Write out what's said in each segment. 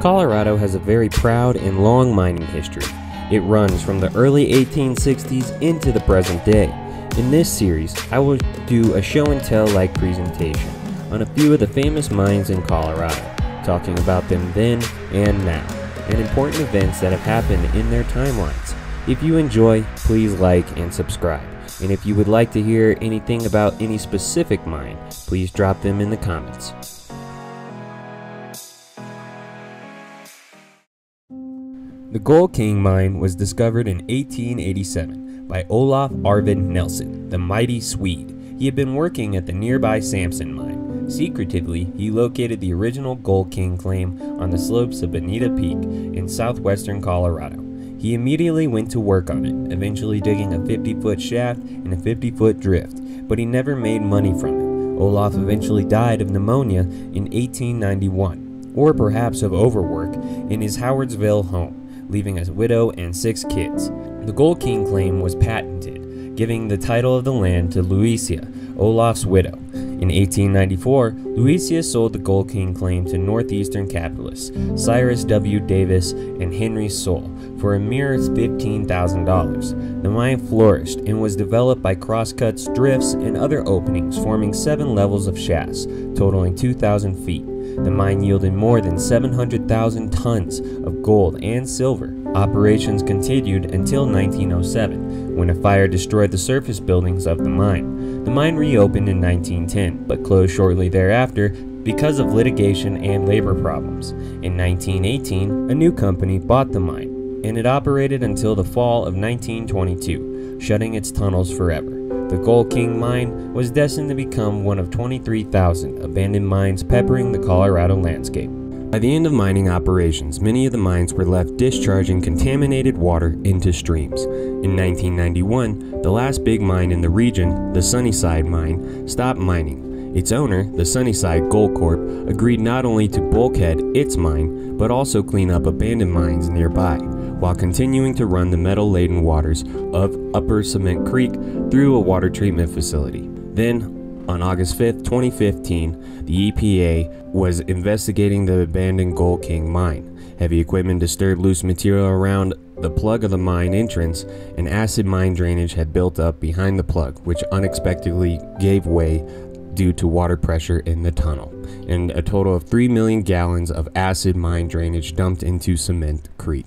Colorado has a very proud and long mining history. It runs from the early 1860s into the present day. In this series, I will do a show and tell like presentation on a few of the famous mines in Colorado, talking about them then and now, and important events that have happened in their timelines. If you enjoy, please like and subscribe. And if you would like to hear anything about any specific mine, please drop them in the comments. The Gold King mine was discovered in 1887 by Olaf Arvid Nelson, the mighty Swede. He had been working at the nearby Samson mine. Secretively, he located the original Gold King claim on the slopes of Bonita Peak in southwestern Colorado. He immediately went to work on it, eventually digging a 50 foot shaft and a 50 foot drift, but he never made money from it. Olaf eventually died of pneumonia in 1891, or perhaps of overwork, in his Howardsville home leaving a widow and six kids. The Gold King claim was patented, giving the title of the land to Luisia, Olaf's widow. In 1894, Luisia sold the Gold King claim to northeastern capitalists Cyrus W. Davis and Henry Soule for a mere $15,000. The mine flourished and was developed by crosscuts, drifts, and other openings, forming seven levels of shafts, totaling 2,000 feet. The mine yielded more than 700,000 tons of gold and silver. Operations continued until 1907, when a fire destroyed the surface buildings of the mine. The mine reopened in 1910, but closed shortly thereafter because of litigation and labor problems. In 1918, a new company bought the mine, and it operated until the fall of 1922, shutting its tunnels forever. The Gold King mine was destined to become one of 23,000 abandoned mines peppering the Colorado landscape. By the end of mining operations, many of the mines were left discharging contaminated water into streams. In 1991, the last big mine in the region, the Sunnyside mine, stopped mining. Its owner, the Sunnyside Gold Corp, agreed not only to bulkhead its mine, but also clean up abandoned mines nearby while continuing to run the metal laden waters of Upper Cement Creek through a water treatment facility. Then, on August 5, 2015, the EPA was investigating the abandoned Gold King mine. Heavy equipment disturbed loose material around the plug of the mine entrance, and acid mine drainage had built up behind the plug, which unexpectedly gave way due to water pressure in the tunnel, and a total of 3 million gallons of acid mine drainage dumped into Cement Creek.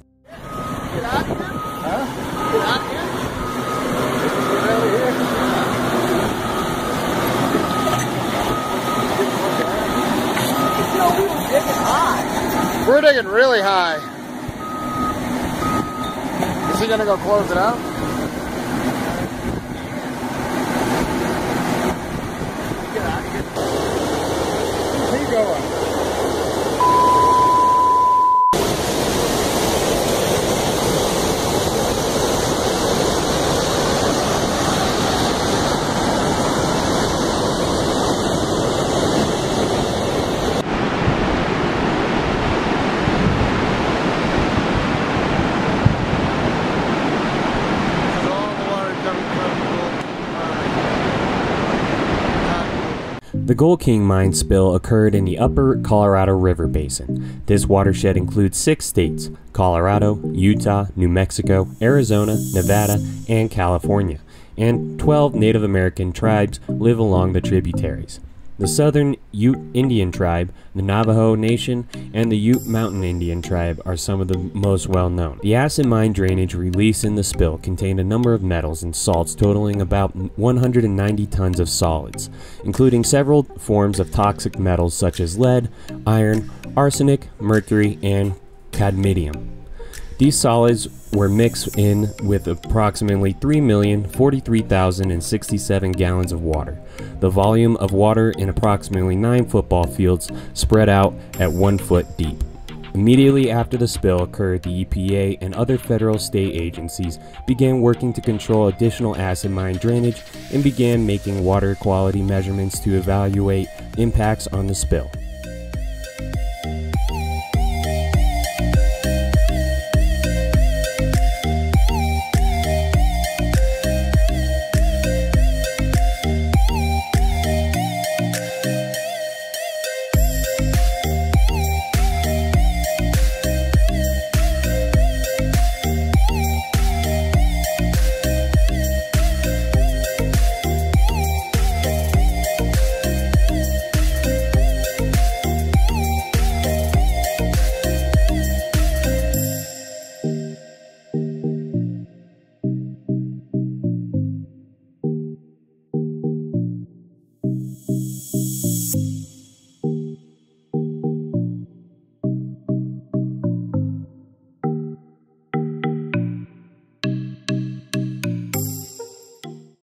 We're digging really high. Is he gonna go close it up? Keep going. There's all the water coming from the Gold King mine. The Gold King mine spill occurred in the upper Colorado River Basin. This watershed includes six states Colorado, Utah, New Mexico, Arizona, Nevada, and California, and 12 Native American tribes live along the tributaries. The Southern Ute Indian tribe, the Navajo Nation, and the Ute Mountain Indian tribe are some of the most well known. The acid mine drainage release in the spill contained a number of metals and salts totaling about 190 tons of solids, including several forms of toxic metals such as lead, iron, arsenic, mercury, and cadmium. These solids were mixed in with approximately 3,043,067 gallons of water. The volume of water in approximately 9 football fields spread out at 1 foot deep. Immediately after the spill occurred, the EPA and other federal state agencies began working to control additional acid mine drainage and began making water quality measurements to evaluate impacts on the spill.